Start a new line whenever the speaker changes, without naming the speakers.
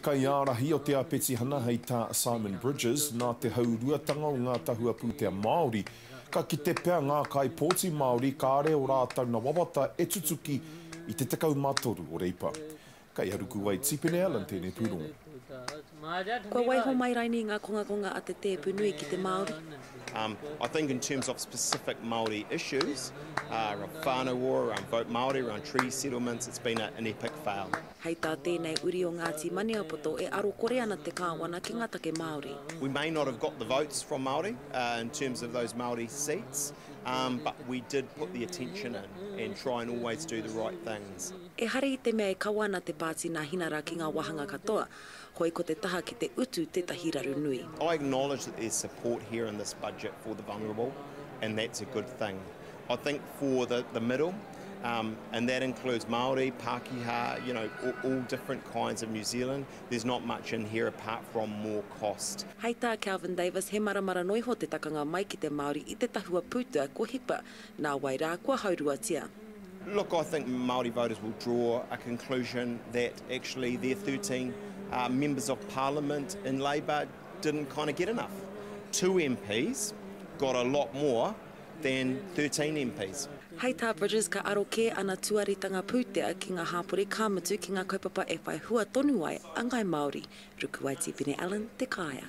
Te kaiārahi o te a Petihana hei tā Simon Bridges, nā te hauruatanga o ngā tahua pūtea Māori, ka kite pea ngā kaipōti Māori kāre ō rātou na wawata e tutuki i te 13 o Reipa. Kei Harukuwai, Tipene Allan tēnei pūrongo.
Kua waiho mai rainei ngā kongakonga a te tēpu nui ki te Māori?
Um, I think in terms of specific Māori issues, uh, around whānau ora, around vote Māori, around treaty settlements, it's been a, an epic fail.
Hei tā tēnei uri o Ngāti Maniapoto e aro kore ana te Kāwana ki ngā take Māori.
We may not have got the votes from Māori in terms of those Māori seats but we did put the attention in and try and always do the right things.
Ehara i te mea e kawa ana te Pāti Nāhinara ki ngā wāhanga katoa, hoi ko te taha ki te utu tetahi raru nui.
I acknowledge that there's support here in this budget for the vulnerable and that's a good thing. I think for the the middle um and that includes Māori, Pākehā, you know, all all different kinds of New Zealand, there's not much in here apart from more cost.
Hei tā Kelvin Davis he maramara noiho te takanga mai ki te Māori i te tahua pūtea ko HIPAA, nā wai rā kua hauruatia.
Look, I think Māori voters will draw a conclusion that actually their 13 uh, members of parliament in Labour didn't kind of get enough. Two MPs got a lot more than 13 MPs.
Hei tā Bridges ka aro kē ana tuaritanga pūtea ki ngā hāpori ka mutu ki ngā kaupapa e whai hua tonu ai a Ngāi Māori. Ruku ai Tipene Allen, Te Kāea.